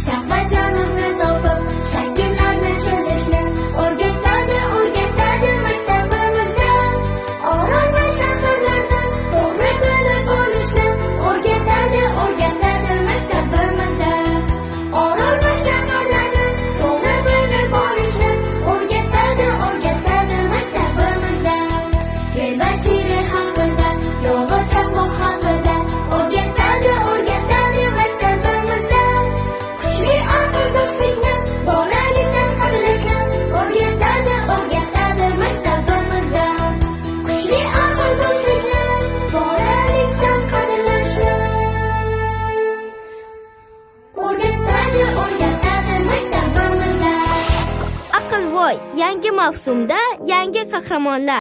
小花就 kuchli aql do'stlikni bolalikdan qadrlashni o'rgatadi o'rgatadi maktabimizda aqlvoy yangi mavsumda yangi qahramonlar